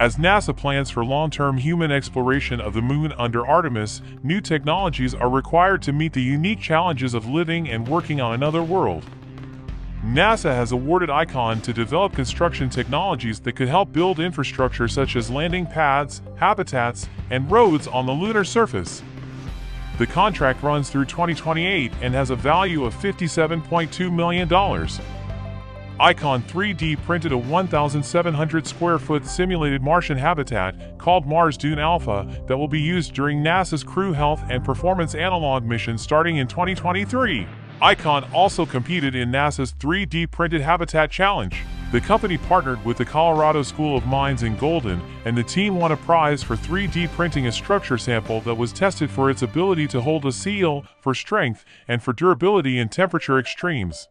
As NASA plans for long-term human exploration of the moon under Artemis, new technologies are required to meet the unique challenges of living and working on another world. NASA has awarded ICON to develop construction technologies that could help build infrastructure such as landing pads, habitats, and roads on the lunar surface. The contract runs through 2028 and has a value of $57.2 million. Icon 3D printed a 1,700 square foot simulated Martian habitat called Mars Dune Alpha that will be used during NASA's Crew Health and Performance Analog mission starting in 2023. Icon also competed in NASA's 3D Printed Habitat Challenge. The company partnered with the Colorado School of Mines in Golden, and the team won a prize for 3D printing a structure sample that was tested for its ability to hold a seal, for strength, and for durability in temperature extremes.